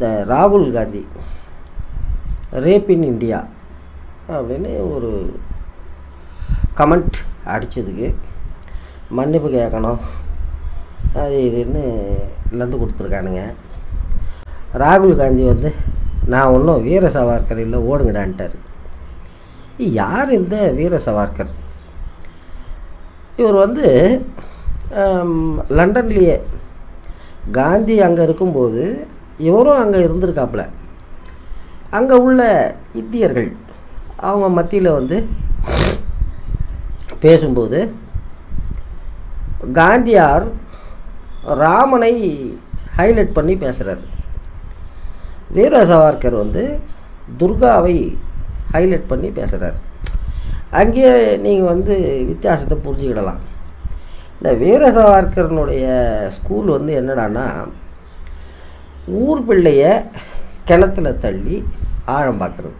இந்த ராகுல் Gandhi rape in India அப்படின்னு ஒரு கமெண்ட் அடித்ததுக்கு மன்னிப்பு கேட்கணும் அது இதுன்னு லந்து கொடுத்துருக்கானுங்க. ராகுல் காந்தி வந்து நான் ஒன்றும் வீர சவார்கர் இல்லை ஓடுங்கடான்ட்டார். யார் இந்த வீர சவார்கர்? இவர் வந்து லண்டன்லேயே காந்தி அங்கே இருக்கும்போது இவரும் அங்கே இருந்திருக்காப்புல. அங்கே உள்ள இந்தியர்கள் அவங்க மத்தியில் வந்து பேசும்போது காந்தியார் ராமனை ஹைலைட் பண்ணி பேசுகிறார் வீர சவார்கர் வந்து துர்காவை ஹைலைட் பண்ணி பேசுகிறார் அங்கேயே நீங்கள் வந்து வித்தியாசத்தை புரிஞ்சுக்கிடலாம். இந்த வீர சவார்கரனுடைய ஸ்கூல் வந்து என்னடான்னா ஊர் பிள்ளைய கிணத்துல தள்ளி ஆழம் பார்க்குறது.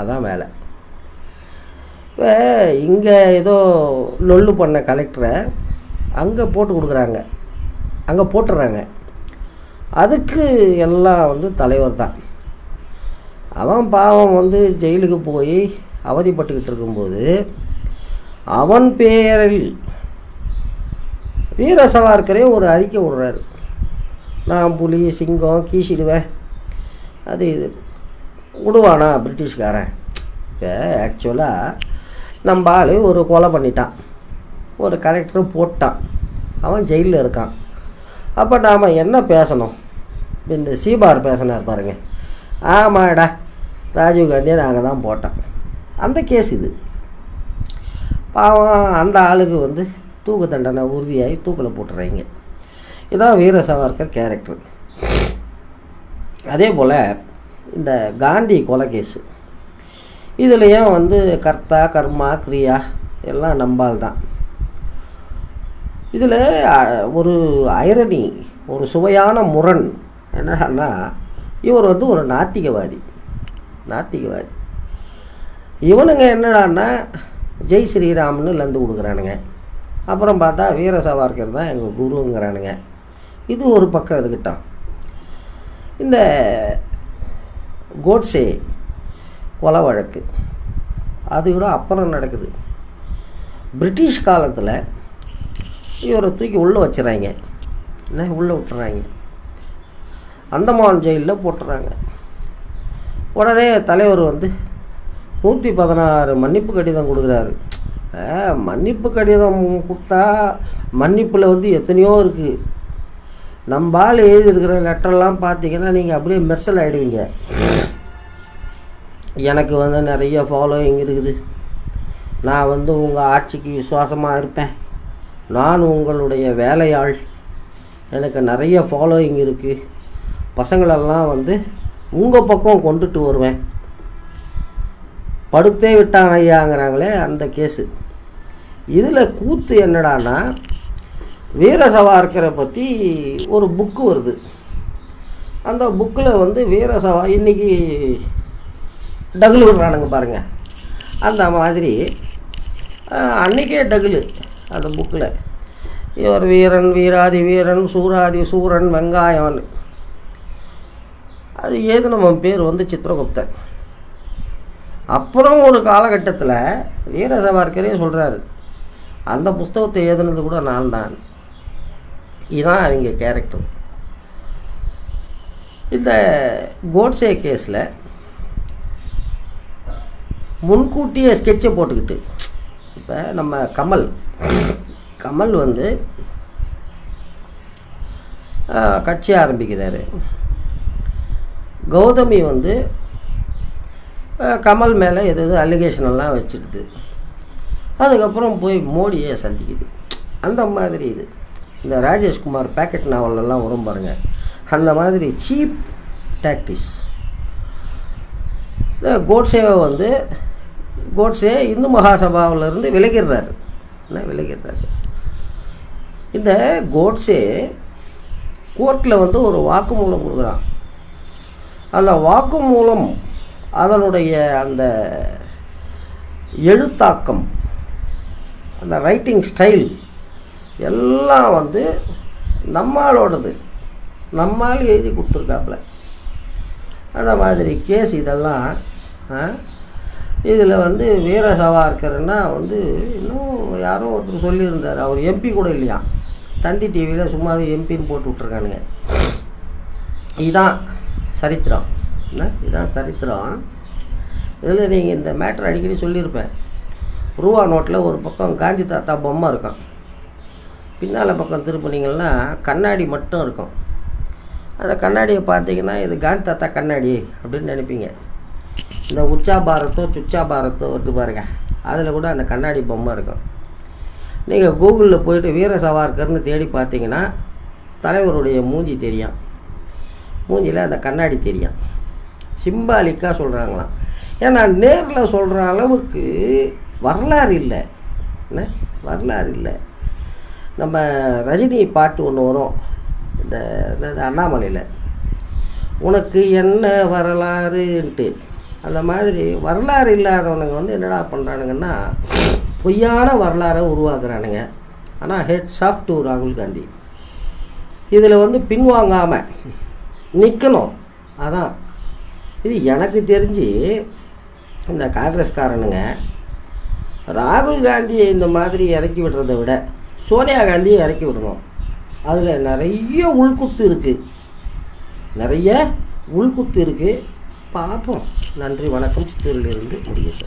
அதான் வேலை. இப்போ இங்கே ஏதோ லொல்லு பண்ண கலெக்டரை அங்கே போட்டு கொடுக்குறாங்க. அங்கே போட்டுடுறாங்க அதுக்கு எல்லாம் வந்து தலைவர் தான். அவன் பாவம் வந்து ஜெயிலுக்கு போய் அவதிப்பட்டுக்கிட்டு இருக்கும்போது அவன் பேரில் வீர சவார்கரே ஒரு அறிக்கை விடுறாரு. நான் புலி சிங்கம் கீசிடுவேன் அது இது. விடுவானா பிரிட்டிஷ்காரன். இப்போ ஆக்சுவலாக நம்ம ஆள் ஒரு கொலை பண்ணிட்டான். ஒரு கரெக்டரும் போட்டான். அவன் ஜெயிலில் இருக்கான். அப்போ நாம் என்ன பேசணும்? இந்த சீபார் பேசினார் பாருங்க. ஆமாடா ராஜீவ்காந்தியை நாங்கள் தான் போட்டோம். அந்த கேஸ் இது. பாவம் அந்த ஆளுக்கு வந்து தூக்கு தண்டனை உறுதியாகி தூக்கில் போட்டுறீங்க. இதான் வீர சவார்கர் கேரக்டர் அதே போல் இந்த காந்தி கொலை கேஸு இதுலேயும் வந்து கர்த்தா கர்மா கிரியா எல்லாம் நம்பால் தான் இதில் ஒரு ஐரணி ஒரு சுவையான முரண் என்னன்னா இவர் வந்து ஒரு நாத்திகவாதி. நாத்திகவாதி. இவனுங்க என்னடான்னா ஜெய் ஸ்ரீராம்னு லந்து கொடுக்குறானுங்க. அப்புறம் பார்த்தா வீர சவார்கர் தான் எங்கள் குருங்கிறானுங்க. இது ஒரு பக்கம் இருக்கட்டும். இந்த கோட்ஸே கொலை வழக்கு. அது கூட அப்புறம் நடக்குது. பிரிட்டிஷ் காலத்தில் இவரை தூக்கி உள்ளே வச்சுறாங்க என்ன? உள்ளே விட்டுறாங்க. அந்தமான் ஜெயிலில் போட்டுறாங்க. உடனே தலைவர் வந்து நூற்றி பதினாறு மன்னிப்பு கடிதம் கொடுக்குறாரு. மன்னிப்பு கடிதம் கொடுத்தா மன்னிப்பில் வந்து எத்தனையோ இருக்குது நம்ம ஆள் எழுதியிருக்கிற லெட்டர்லாம் பார்த்தீங்கன்னா நீங்கள் அப்படியே மெர்சல் ஆகிடுவீங்க எனக்கு வந்து நிறைய ஃபாலோயிங் இருக்குது. நான் வந்து உங்கள் ஆட்சிக்கு விசுவாசமாக இருப்பேன். நான் உங்களுடைய வேலையாள். எனக்கு நிறைய ஃபாலோயிங் இருக்குது பசங்களெல்லாம் வந்து உங்கள் பக்கம் கொண்டுட்டு வருவேன். படுத்தே விட்டான் ஐயாங்கிறாங்களே அந்த கேஸு இதில் கூத்து என்னடான்னா வீர சவார்கரை பற்றி ஒரு புக்கு வருது. அந்த புக்கில் வந்து வீர சவா இன்றைக்கி டகுல் விடுறானுங்க பாருங்கள் அந்த மாதிரி அன்றைக்கே டகுலு அந்த புக்கில் இவர் வீரன் வீராதி வீரன் சூராதி சூரன் வெங்காயவன். அது ஏது நம்ம பேர் வந்து சித்திரகுப்தன். அப்புறம் ஒரு காலகட்டத்தில் வீர சவார்கரே சொல்கிறாரு அந்த புஸ்தகத்தை எழுதுனது கூட நான் தான் இதுதான் அவங்க கேரக்டர் இந்த கோட்ஸே கேஸில் முன்கூட்டியே ஸ்கெட்சை போட்டுக்கிட்டு இப்போ நம்ம கமல். கமல் வந்து கட்சி ஆரம்பிக்கிறாரு. கௌதமி வந்து கமல் மேலே எது எது அலிகேஷன் எல்லாம் வச்சுடுது. அதுக்கப்புறம் போய் மோடியை சந்திக்குது. அந்த மாதிரி இது. இந்த ராஜேஷ்குமார் பேக்கெட் நாவலெல்லாம் வரும் பாருங்கள் அந்த மாதிரி சீப் டாக்டிஸ் கோட்ஸேவை வந்து கோட்ஸே இந்து மகாசபாவிலிருந்து விலகிடுறாரு. என்ன விலகிடுறாரு? இந்த கோட்ஸே கோர்ட்டில் வந்து ஒரு வாக்குமூலம் கொடுக்குறான். அந்த வாக்குமூலம் அதனுடைய அந்த எழுத்தாக்கம் அந்த ரைட்டிங் ஸ்டைல் எல்லாம் வந்து நம்மளோடது. நம்மால் எழுதி கொடுத்துருக்காப்புல. அந்த மாதிரி கேஸ் இதெல்லாம் இதில் வந்து வீர சவார்கர்னா வந்து இன்னும் யாரோ ஒருத்தர் சொல்லியிருந்தார். அவர் எம்பி கூட இல்லையா? தந்தி டிவியில் சும்மாவே எம்பின்னு போட்டு விட்ருக்கானுங்க இதுதான் சரித்திரம். என்ன? இதுதான் சரித்திரம். இதில் நீங்கள் இந்த மேட்ரு அடிக்கடி சொல்லியிருப்பேன். ரூபா நோட்டில் ஒரு பக்கம் காந்தி தாத்தா பொம்மை இருக்கும். பின்னால் பக்கம் திருப்பினீங்கன்னா கண்ணாடி மட்டும் இருக்கும். அந்த கண்ணாடியை பார்த்தீங்கன்னா இது காந்தி தாத்தா கண்ணாடி அப்படின்னு நினைப்பீங்க. இந்த உச்சா பாரத்தோ சுச்சா பாரத்தோ வந்து பாருங்க. அதில் கூட அந்த கண்ணாடி பொம்மை இருக்கும். நீங்கள் கூகுளில் போயிட்டு வீர சவார்கர்னு தேடி பார்த்தீங்கன்னா தலைவருடைய மூஞ்சி தெரியும். மூஞ்சியில் அந்த கண்ணாடி தெரியும். சிம்பாலிக்காக சொல்கிறாங்களாம் ஏன்னா நேரில் சொல்கிற அளவுக்கு வரலாறு இல்லை. என்ன? வரலாறு இல்லை. நம்ம ரஜினி பாட்டு ஒன்று வரும். இந்த அண்ணாமலையில். உனக்கு என்ன வரலாறுன்ட்டு. அந்த மாதிரி வரலாறு இல்லாதவனுங்க வந்து என்னடா பண்ணுறானுங்கன்னா பொய்யான வரலாறை உருவாக்குறானுங்க. ஆனால் ஹெட்ஸ் ஆஃப் டு ராகுல் காந்தி. இதில் வந்து பின்வாங்காமல் நிற்கணும் அதான். இது எனக்கு தெரிஞ்சு இந்த காங்கிரஸ்காரனுங்க ராகுல் காந்தியை இந்த மாதிரி இறக்கி விடுறதை விட சோனியா காந்தியை இறக்கி விடணும். அதில் நிறைய உள்குத்து இருக்குது நிறைய உள்குத்து இருக்குது பார்ப்போம். நன்றி வணக்கம். சித்தூரிலிருந்து முடியும்